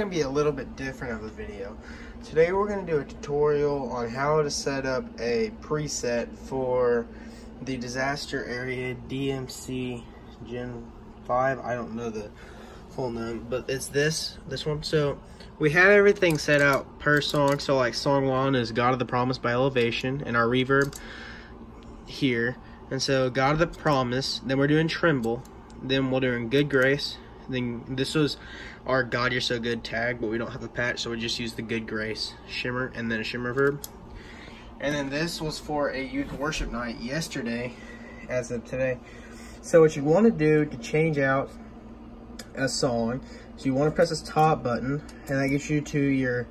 going to be a little bit different of a video. Today we're going to do a tutorial on how to set up a preset for the disaster area DMC Gen 5. I don't know the full name, but it's this, this one. So we have everything set out per song. So like song one is God of the Promise by Elevation and our reverb here. And so God of the Promise, then we're doing Tremble, then we're doing Good Grace, then this was our God You're So Good tag, but we don't have a patch, so we just use the Good Grace shimmer and then a shimmer verb. And then this was for a youth worship night yesterday, as of today. So what you want to do to change out a song, so you want to press this top button, and that gets you to your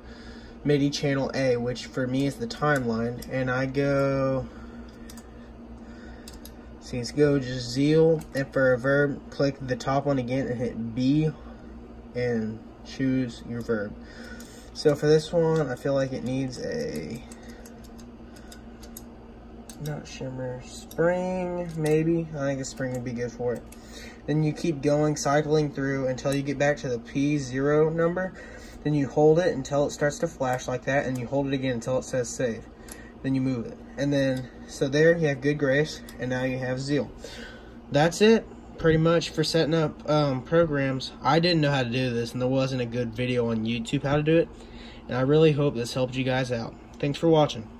MIDI channel A, which for me is the timeline. And I go so let's go just zeal, and for a verb, click the top one again and hit B and choose your verb. So for this one, I feel like it needs a, not shimmer, spring, maybe. I think a spring would be good for it. Then you keep going, cycling through until you get back to the P0 number. Then you hold it until it starts to flash like that, and you hold it again until it says save then you move it. And then, so there you have good grace, and now you have zeal. That's it, pretty much, for setting up um, programs. I didn't know how to do this, and there wasn't a good video on YouTube how to do it. And I really hope this helped you guys out. Thanks for watching.